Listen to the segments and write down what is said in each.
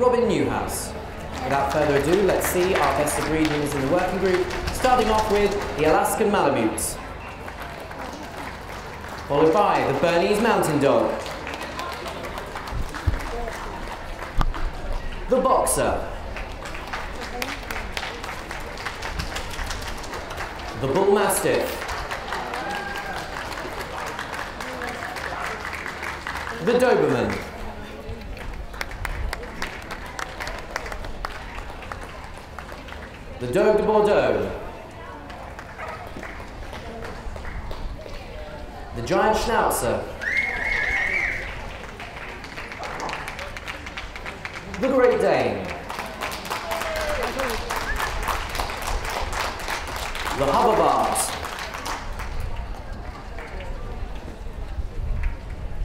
Robin Newhouse. Without further ado, let's see our best of breed winners in the working group, starting off with the Alaskan Malamutes. Followed by the Bernese Mountain Dog. The Boxer. The Bull Mastiff. The Doberman. The Dogue de Bordeaux. The Giant Schnauzer. The Great Dane. The Hovawarts.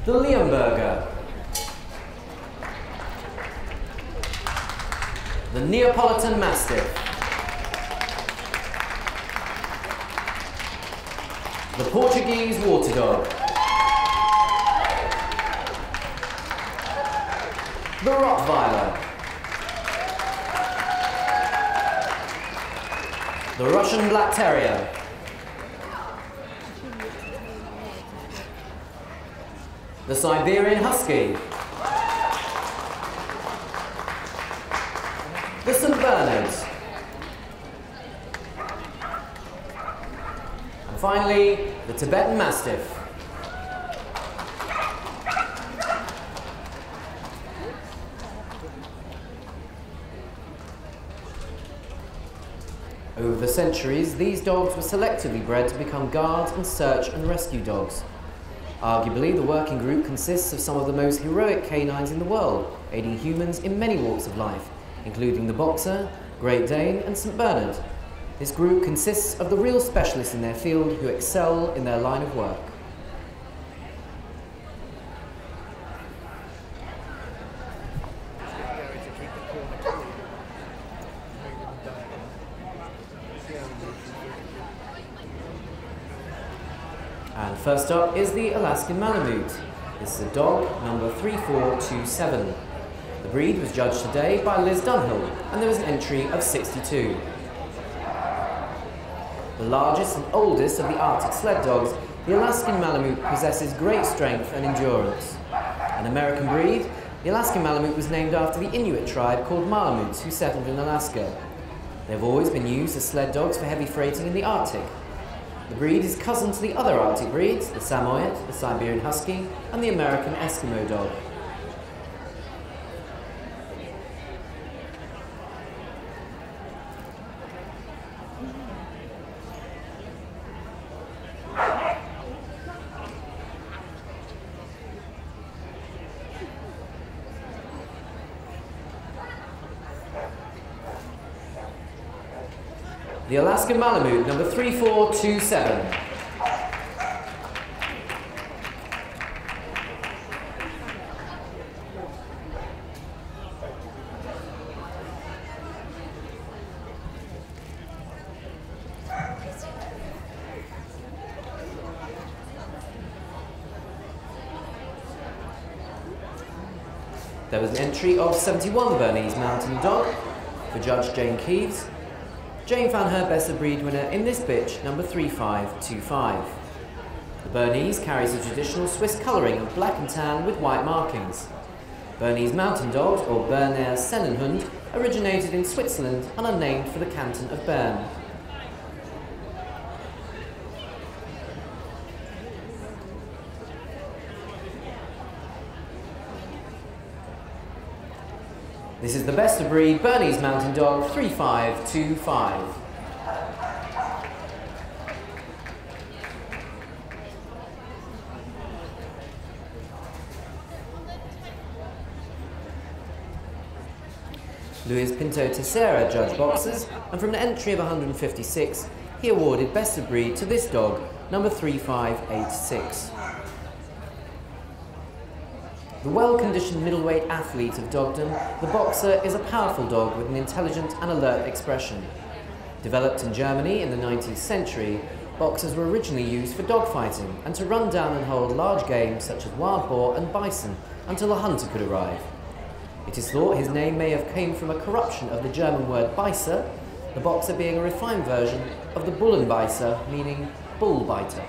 The Leonberger. The Neapolitan Mastiff. The Portuguese Water Dog. The Rottweiler. The Russian Black Terrier. The Siberian Husky. The St. Bernards. And finally, Tibetan Mastiff. Over the centuries, these dogs were selectively bred to become guards and search and rescue dogs. Arguably, the working group consists of some of the most heroic canines in the world, aiding humans in many walks of life, including the Boxer, Great Dane and St. Bernard. This group consists of the real specialists in their field who excel in their line of work. And first up is the Alaskan Malamute. This is a dog, number 3427. The breed was judged today by Liz Dunhill, and there was an entry of 62. The largest and oldest of the Arctic sled dogs, the Alaskan Malamute possesses great strength and endurance. An American breed, the Alaskan Malamute was named after the Inuit tribe called Malamutes who settled in Alaska. They've always been used as sled dogs for heavy freighting in the Arctic. The breed is cousin to the other Arctic breeds, the Samoyed, the Siberian Husky, and the American Eskimo dog. The Alaskan Malamute, number 3427. There was an entry of 71 Bernese Mountain Dog for Judge Jane Keeves. Jane found her best of breed winner in this bitch, number 3525. The Bernese carries a traditional Swiss colouring of black and tan with white markings. Bernese Mountain Dogs, or Berner Sennenhund, originated in Switzerland and are named for the canton of Bern. This is the best of breed Bernese Mountain Dog 3525. Luis Pinto Teixeira judge boxers, and from an entry of 156, he awarded best of breed to this dog, number 3586. The well-conditioned middleweight athlete of dogdom, the boxer is a powerful dog with an intelligent and alert expression. Developed in Germany in the 19th century, boxers were originally used for dogfighting and to run down and hold large game such as wild boar and bison until a hunter could arrive. It is thought his name may have came from a corruption of the German word Beißer, the boxer being a refined version of the Bullenbeißer, meaning bull biter.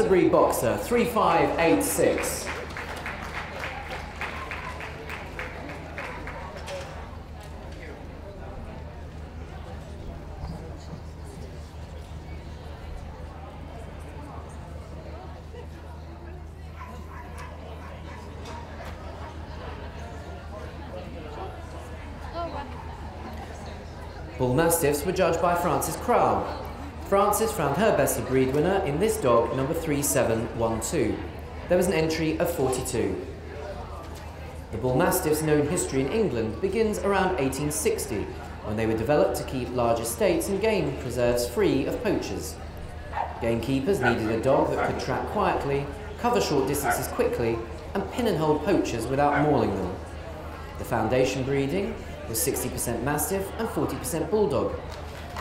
Breed boxer, 3586. Bull Mastiffs were judged by Frances Crowell. Frances found her best of breed winner in this dog, number 3712. There was an entry of 42. The Bull Mastiff's known history in England begins around 1860, when they were developed to keep large estates and game preserves free of poachers. Gamekeepers needed a dog that could track quietly, cover short distances quickly, and pin and hold poachers without mauling them. The foundation breeding was 60% Mastiff and 40% Bulldog.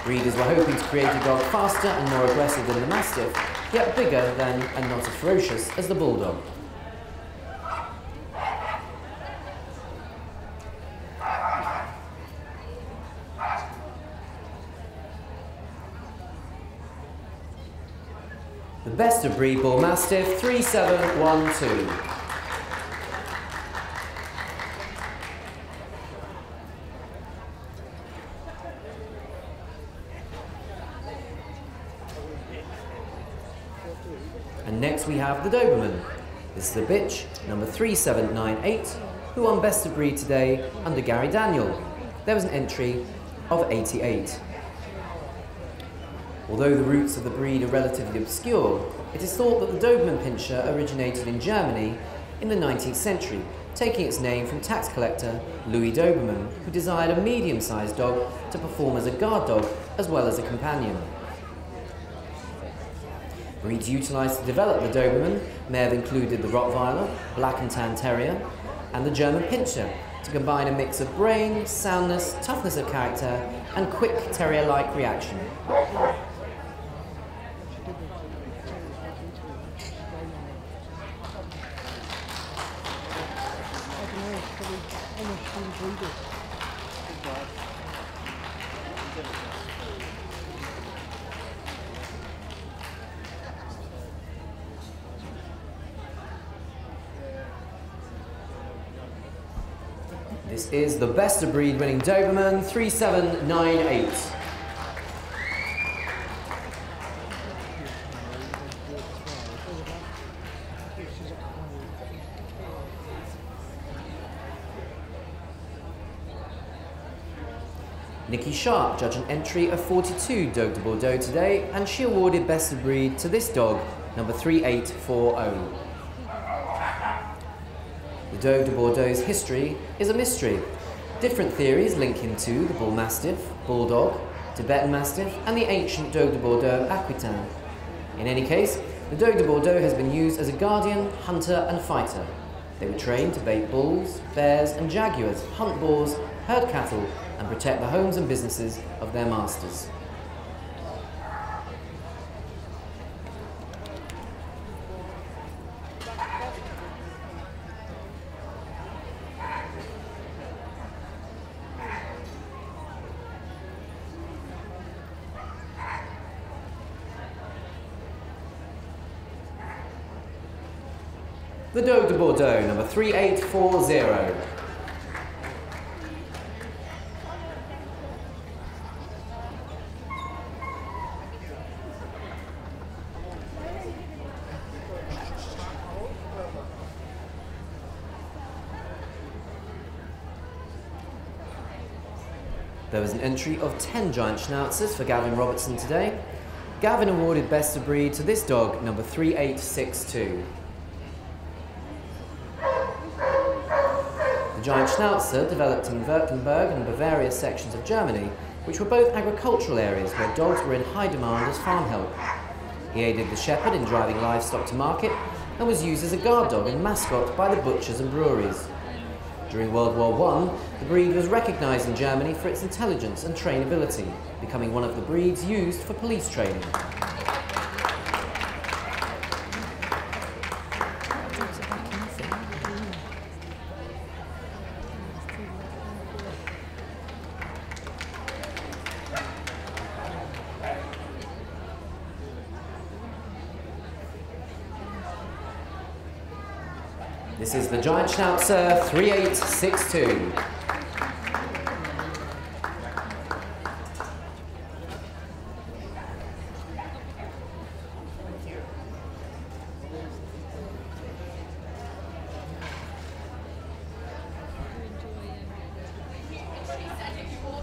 Breeders were hoping to create a dog faster and more aggressive than the Mastiff, yet bigger than and not as ferocious as the Bulldog. The best of breed Bull Mastiff 3712. And next we have the Doberman. This is the bitch, number 3798, who won Best of Breed today under Gary Daniel. There was an entry of 88. Although the roots of the breed are relatively obscure, it is thought that the Doberman Pinscher originated in Germany in the 19th century, taking its name from tax collector Louis Doberman, who desired a medium-sized dog to perform as a guard dog as well as a companion. Breeds utilised to develop the Doberman may have included the Rottweiler, Black and Tan Terrier, and the German Pinscher to combine a mix of brain, soundness, toughness of character, and quick terrier-like reaction. This is the best of breed winning Doberman 3798. Nikki Sharp judged an entry of 42 Dogue de Bordeaux today, and she awarded Best of Breed to this dog, number 3840. Dogue de Bordeaux's history is a mystery. Different theories link him to the Bull Mastiff, Bulldog, Tibetan Mastiff, and the ancient Dogue de Bordeaux Aquitaine. In any case, the Dogue de Bordeaux has been used as a guardian, hunter, and fighter. They were trained to bait bulls, bears, and jaguars, hunt boars, herd cattle, and protect the homes and businesses of their masters. The Dogue de Bordeaux, number 3840. There was an entry of 10 giant schnauzers for Gavin Robertson today. Gavin awarded Best of Breed to this dog, number 3862. The giant Schnauzer developed in Württemberg and Bavaria sections of Germany, which were both agricultural areas where dogs were in high demand as farm help. He aided the shepherd in driving livestock to market and was used as a guard dog and mascot by the butchers and breweries. During World War I, the breed was recognised in Germany for its intelligence and trainability, becoming one of the breeds used for police training. This is the Giant Schnauzer 3862.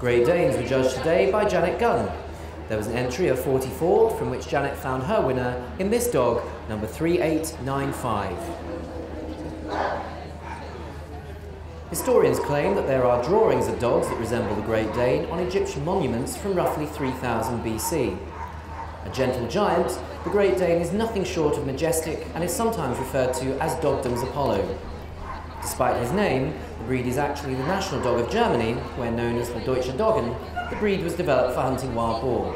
Great Danes were judged today by Janet Gunn. There was an entry of 44 from which Janet found her winner in this dog, number 3895. Historians claim that there are drawings of dogs that resemble the Great Dane on Egyptian monuments from roughly 3000 BC. A gentle giant, the Great Dane is nothing short of majestic and is sometimes referred to as Dogdom's Apollo. Despite his name, the breed is actually the national dog of Germany, where known as the Deutsche Doggen, the breed was developed for hunting wild boar.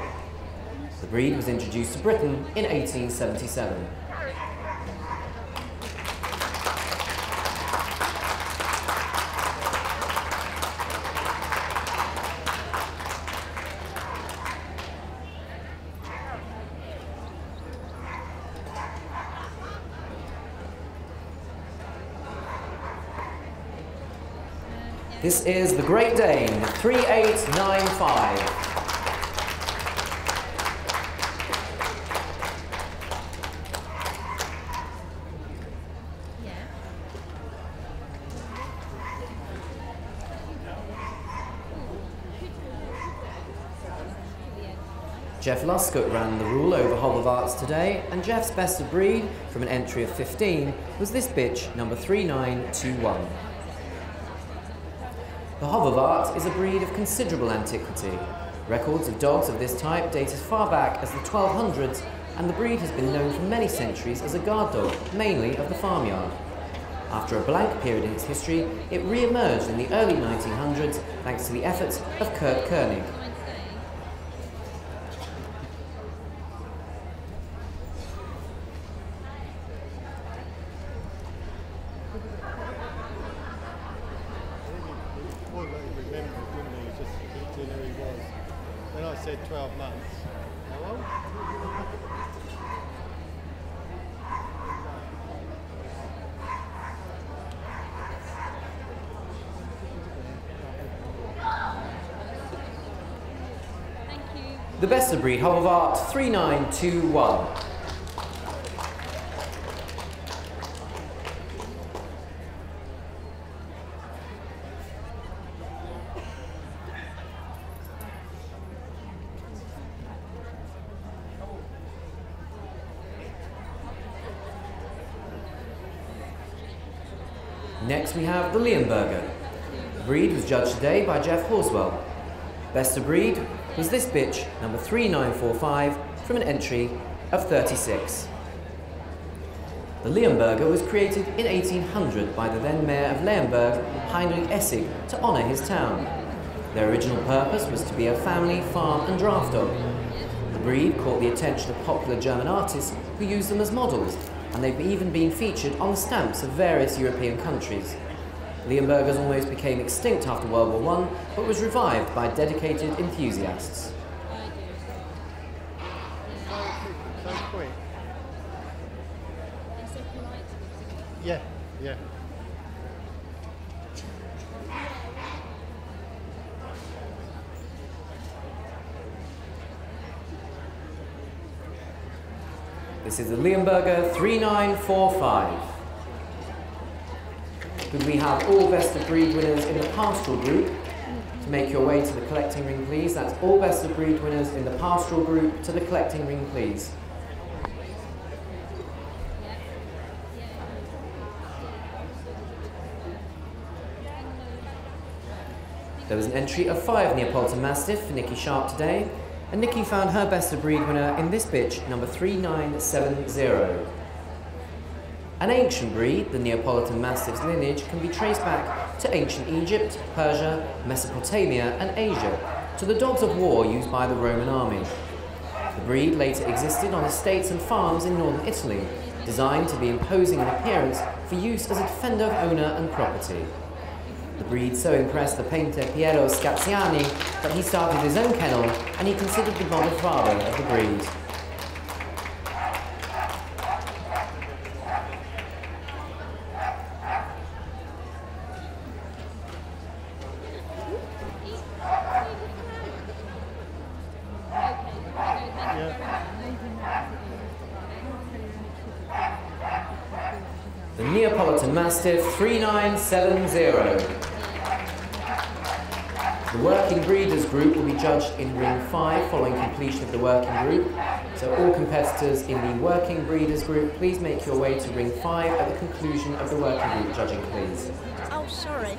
The breed was introduced to Britain in 1877. This is the Great Dane 3895. Jeff Luscott ran the rule over Hovawarts today, and Jeff's best of breed, from an entry of 15, was this bitch, number 3921. The Hob is a breed of considerable antiquity. Records of dogs of this type date as far back as the 1200s, and the breed has been known for many centuries as a guard dog, mainly of the farmyard. After a blank period in its history, it re-emerged in the early 1900s thanks to the efforts of Kurt Koenig. All that he remembered, didn't he? Just he knew who he was. When I said 12 months, how old? The best of breed Hovawart 3921. Next we have the Leonberger. Breed was judged today by Jeff Horswell. Best of breed was this bitch, number 3945, from an entry of 36. The Leonberger was created in 1800 by the then mayor of Leonberg, Heinrich Essig, to honour his town. Their original purpose was to be a family, farm and draft dog. The breed caught the attention of popular German artists who used them as models, and they've even been featured on the stamps of various European countries. Leonbergers almost became extinct after World War I, but was revived by dedicated enthusiasts. Yeah, yeah. This is the Leonberger 3945. Could we have all best of breed winners in the pastoral group to make your way to the collecting ring, please? That's all best of breed winners in the pastoral group to the collecting ring, please. There was an entry of five Neapolitan Mastiff for Nikki Sharp today. and Nikki found her best of breed winner in this bitch, number 3970. An ancient breed, the Neapolitan Mastiff's lineage can be traced back to ancient Egypt, Persia, Mesopotamia, and Asia, to the dogs of war used by the Roman army. The breed later existed on estates and farms in northern Italy, designed to be imposing in appearance for use as a defender of owner and property. The breed so impressed the painter Piero Scanziani that he started his own kennel and he considered the model father of the breed. The Neapolitan Mastiff 3970. The Working Breeders Group will be judged in Ring 5 following completion of the Working Group. So all competitors in the Working Breeders Group, please make your way to Ring 5 at the conclusion of the Working Group judging, please. Oh, sorry.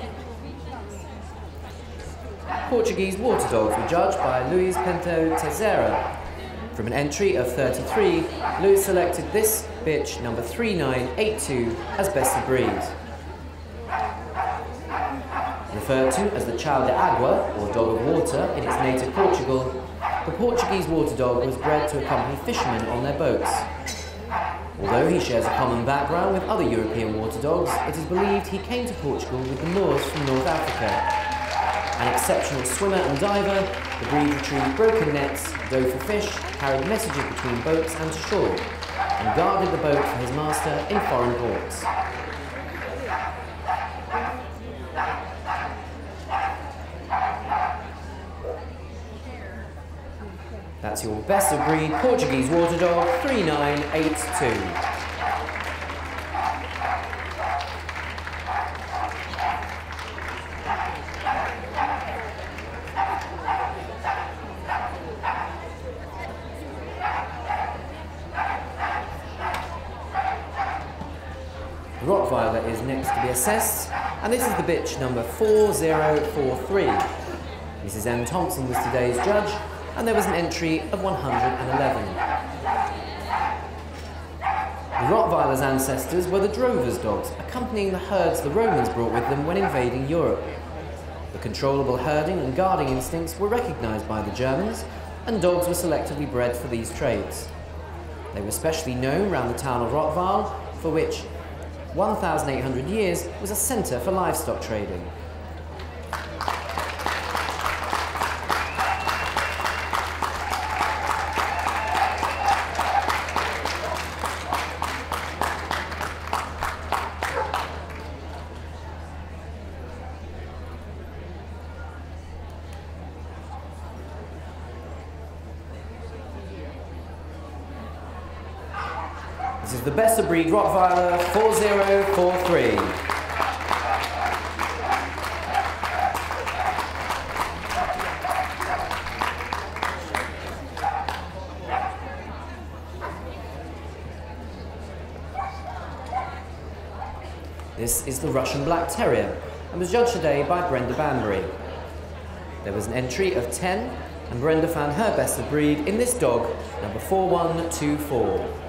Portuguese water dogs were judged by Luis Pinto Teixeira. From an entry of 33, Luis selected this bitch number 3982 as best of breed. Referred to as the Chão de Água, or dog of water, in its native Portugal, the Portuguese water dog was bred to accompany fishermen on their boats. Although he shares a common background with other European water dogs, it is believed he came to Portugal with the Moors from North Africa. An exceptional swimmer and diver, the breed retrieved broken nets, dove for fish, carried messages between boats and to shore, and guarded the boat for his master in foreign ports. That's your best of breed Portuguese water dog 3982. Rottweiler is next to be assessed, and this is the bitch number 4043. Mrs. M. Thompson was today's judge, and there was an entry of 111. The Rottweiler's ancestors were the drovers' dogs, accompanying the herds the Romans brought with them when invading Europe. The controllable herding and guarding instincts were recognized by the Germans, and dogs were selectively bred for these traits. They were specially known around the town of Rottweil, for which 1,800 years was a centre for livestock trading. This is the best of breed Rottweiler 4043. This is the Russian Black Terrier and was judged today by Brenda Banbury. There was an entry of 10 and Brenda found her best of breed in this dog, number 4124.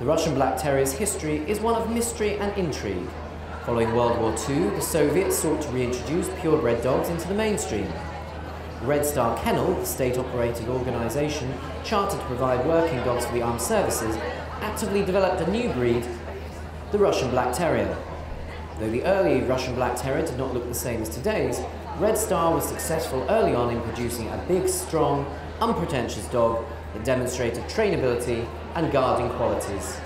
The Russian Black Terrier's history is one of mystery and intrigue. Following World War II, the Soviets sought to reintroduce purebred dogs into the mainstream. Red Star Kennel, the state-operated organisation chartered to provide working dogs for the armed services, actively developed a new breed, the Russian Black Terrier. Though the early Russian Black Terrier did not look the same as today's, Red Star was successful early on in producing a big, strong, unpretentious dog demonstrated trainability and guarding qualities.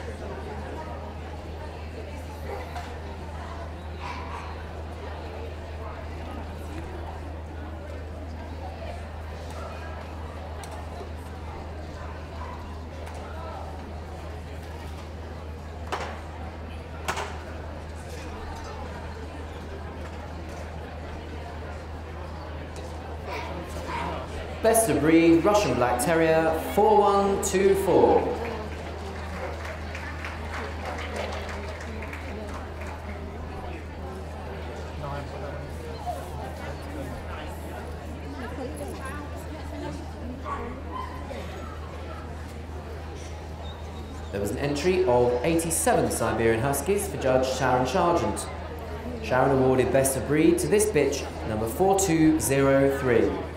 Russian Black Terrier 4124. There was an entry of 87 Siberian Huskies for Judge Sharon Sargent. Sharon awarded Best of Breed to this bitch, number 4203.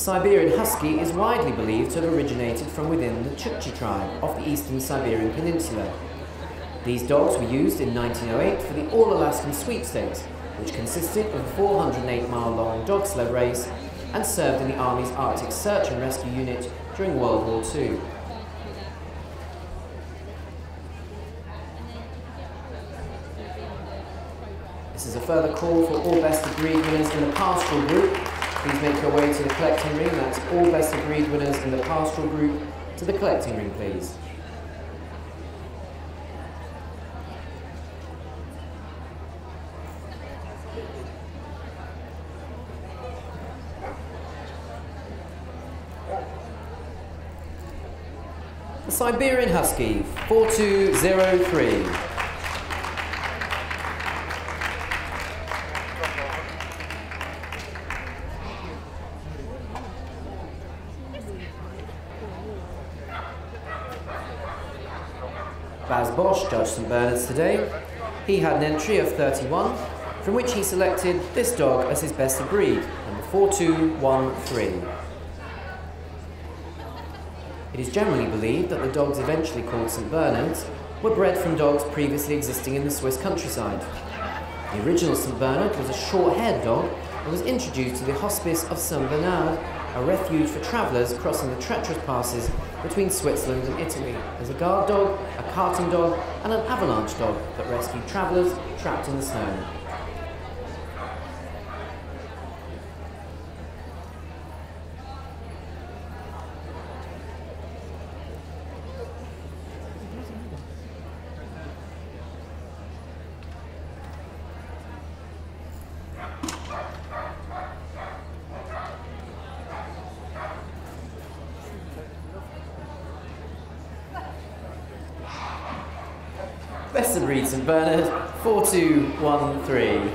Siberian Husky is widely believed to have originated from within the Chukchi tribe of the eastern Siberian Peninsula. These dogs were used in 1908 for the All-Alaskan Sweepstakes, which consisted of a 408-mile-long dog sled race and served in the Army's Arctic Search and Rescue Unit during World War II. This is a further call for all best of breed winners in the pastoral group. Please make your way to the collecting ring. That's all best of breed winners in the pastoral group to the collecting ring, please. The Siberian Husky, 4203. Baz Bosch judged St Bernard's today. He had an entry of 31, from which he selected this dog as his best of breed, number 4213. It is generally believed that the dogs eventually called St Bernards were bred from dogs previously existing in the Swiss countryside. The original St Bernard was a short-haired dog and was introduced to the Hospice of St Bernard, a refuge for travellers crossing the treacherous passes between Switzerland and Italy as a guard dog, a carting dog, and an avalanche dog that rescued travellers trapped in the snow. Best of breed St Bernard, 4213.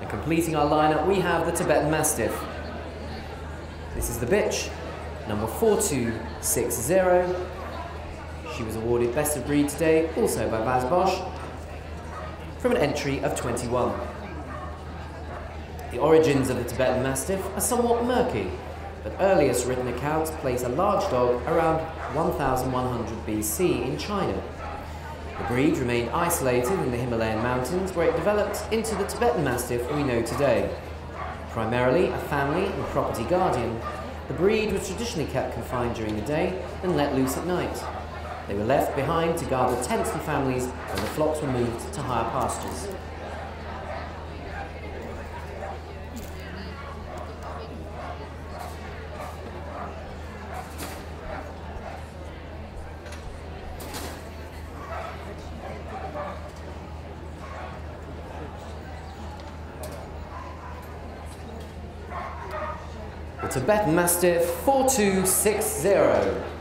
And completing our lineup, we have the Tibetan Mastiff. This is the bitch, number 4260. She was awarded Best of Breed today, also by Baz Bosch, from an entry of 21. The origins of the Tibetan Mastiff are somewhat murky, but earliest written accounts place a large dog around 1100 BC in China. The breed remained isolated in the Himalayan mountains where it developed into the Tibetan Mastiff we know today. Primarily a family and property guardian, the breed was traditionally kept confined during the day and let loose at night. They were left behind to guard the tents and families when the flocks were moved to higher pastures. The Tibetan Mastiff 4260.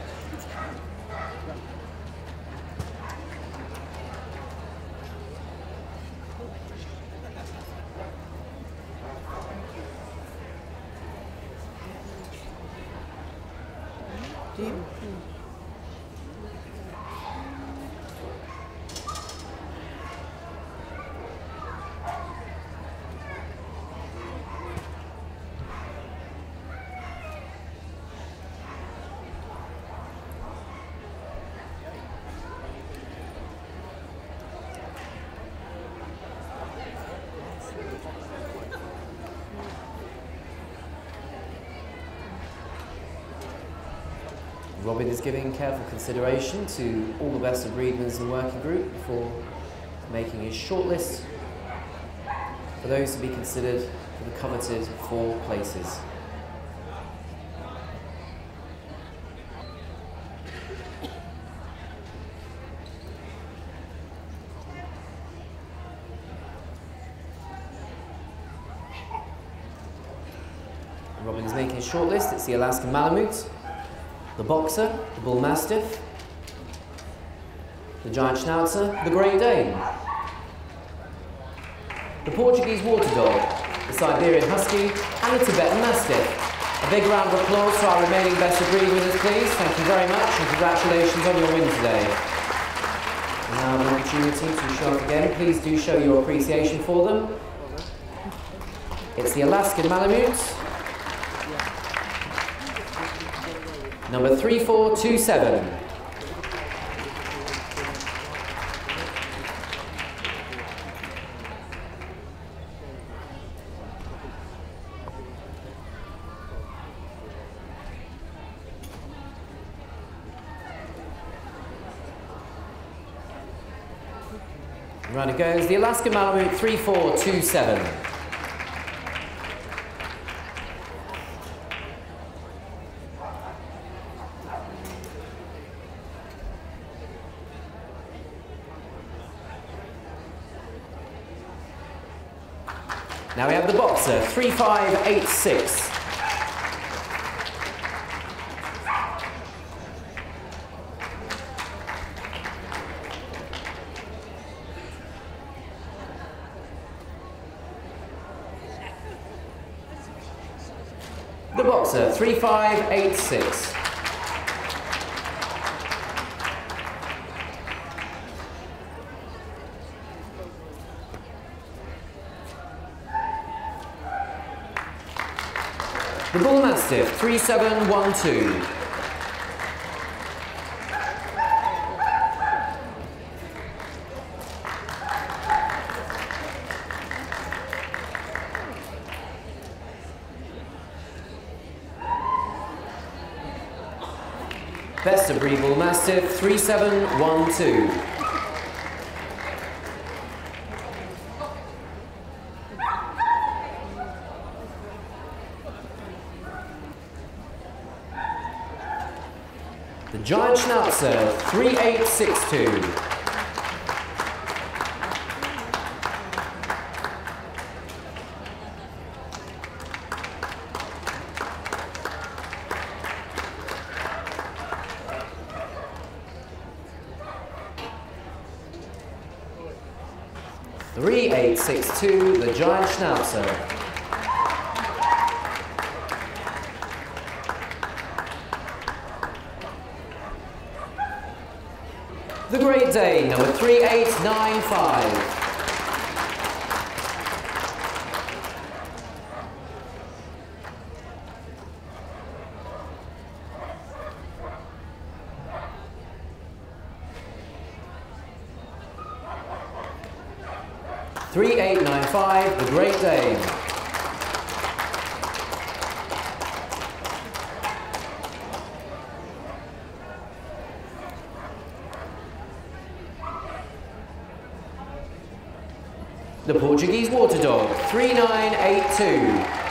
Robin is giving careful consideration to all the best of breeders and working group before making his shortlist for those to be considered for the coveted four places. Robin is making his shortlist. It's the Alaskan Malamute, the Boxer, the Bull Mastiff, the Giant Schnauzer, the Great Dane, the Portuguese Water Dog, the Siberian Husky, and the Tibetan Mastiff. A big round of applause for our remaining best of breed winners, please. Thank you very much, and congratulations on your win today. Now an opportunity to show up again. Please do show your appreciation for them. It's the Alaskan Malamute. Number 3427. Round it goes. The Alaska Malamute 3427. Now we have the boxer 3586. The boxer 3586. Mastiff 3712. Best of breed Bull Mastiff 3712. Giant Schnauzer 3862. Three eight six two, the Giant Schnauzer. Number 3895. Three eight nine five, the Great Dane. The Portuguese Water Dog, 3982.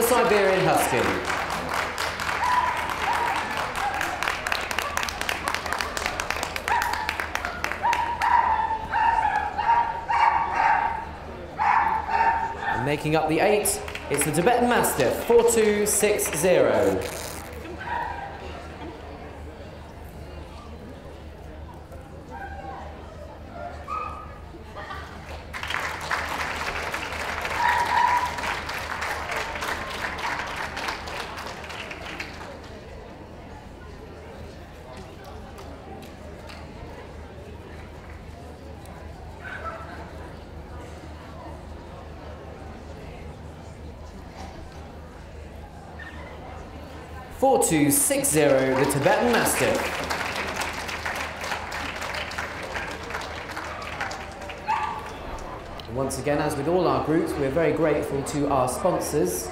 The Siberian Husky. Making up the eight, it's the Tibetan Mastiff, 4260. 4260, the Tibetan Mastiff. Once again, as with all our groups, we're very grateful to our sponsors,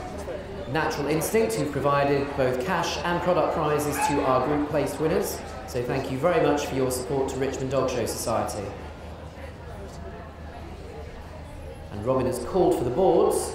Natural Instinct, who provided both cash and product prizes to our group placed winners. So thank you very much for your support to Richmond Dog Show Society. And Robin has called for the boards.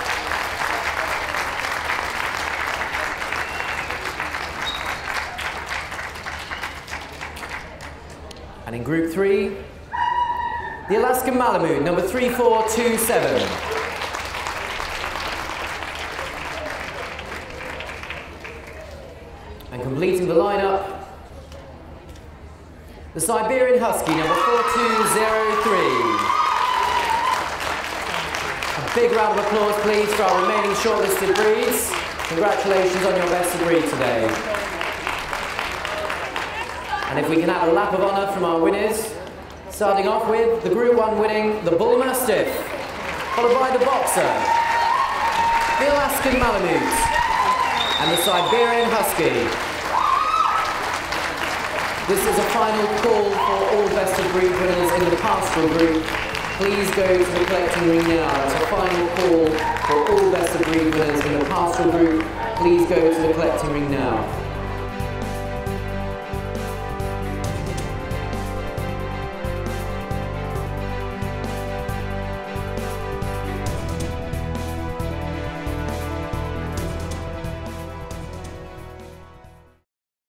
3, the Alaskan Malamute number 3427. And completing the lineup, the Siberian Husky, number 4203. A big round of applause, please, for our remaining shortlisted breeds. Congratulations on your best of breed today. And if we can have a lap of honour from our winners, starting off with the Group 1 winning the Bull Mastiff, followed by the Boxer, the Alaskan Malamute, and the Siberian Husky. This is a final call for all best of breed winners in the pastoral group. Please go to the collecting ring now. It's a final call for all best of breed winners in the pastoral group. Please go to the collecting ring now.